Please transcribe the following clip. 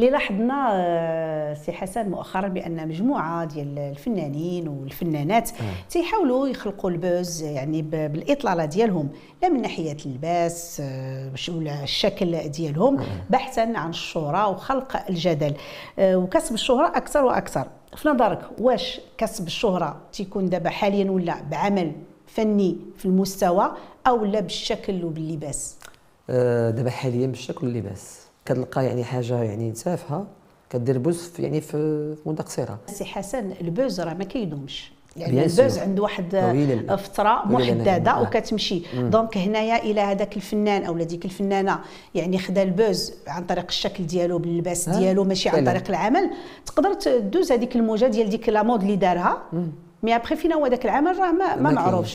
اللي لاحظنا آه، سي حسن مؤخرا بأن مجموعة ديال الفنانين والفنانات تيحاولوا يخلقوا البوز يعني بالإطلالة ديالهم لا من ناحية اللباس آه، ولا الشكل ديالهم بحثا عن الشهرة وخلق الجدل. آه، وكسب الشهرة أكثر وأكثر. في نظرك واش كسب الشهرة تيكون دابا حاليا ولا بعمل فني في المستوى أو لا بالشكل وباللباس؟ دابا حاليا بالشكل واللباس. كتلقى يعني حاجة يعني تافهه كدير buzz يعني في مده قصيره سي حسن ال buzz راه ما كيدومش يعني ال buzz. عنده واحد فتره محددة. وكتمشي. donc هنايا إلى هذاك الفنان أو ديك الفنانة يعني خدا ال buzz عن طريق الشكل ديالو باللباس ديالو ماشي عن. طريق العمل. تقدر تدوز هذيك الموجة ديال ديك la mode اللي دارها. mais après فينا هو ذاك العمل راه ما, ما معروفش.